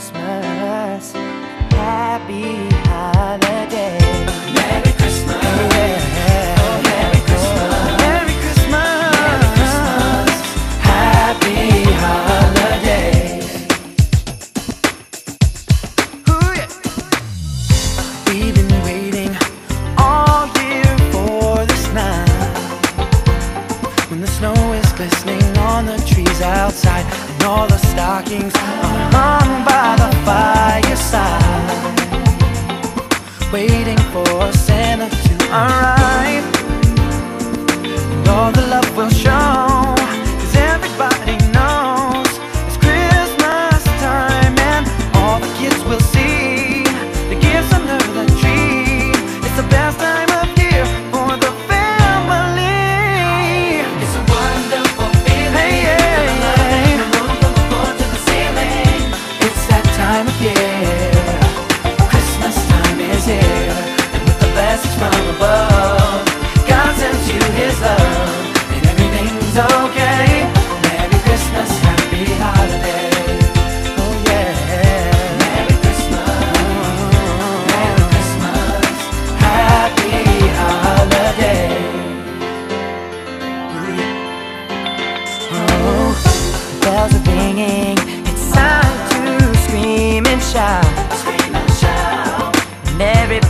Christmas. Happy holiday. Merry Christmas. Yeah. Merry Christmas. Merry Christmas. Happy holiday. Ooh, yeah. We've been waiting all year for this night when the snow is glistening on the trees outside and all the stockings are hung by the fireside, waiting for Santa to arrive. And all the love will show, 'cause everybody knows it's Christmas time and all the kids will see And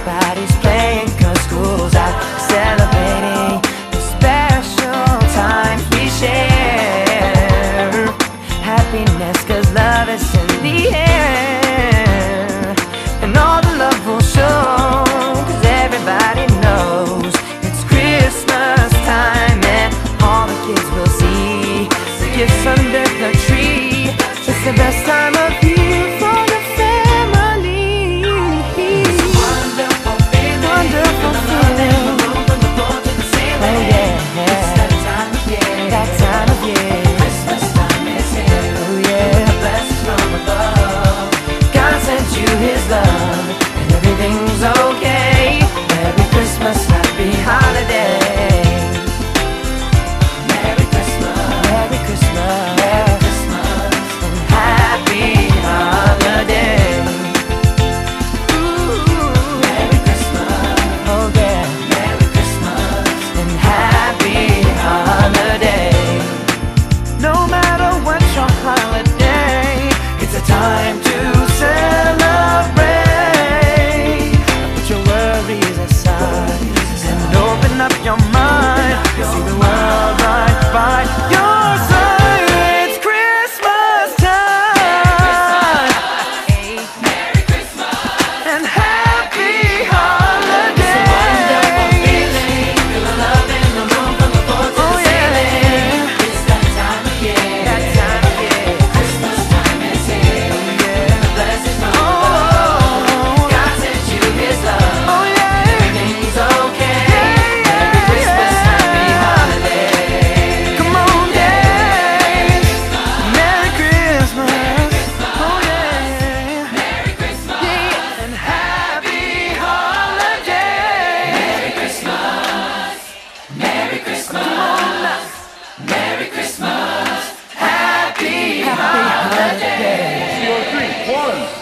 up your mind.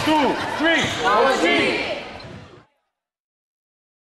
two, three.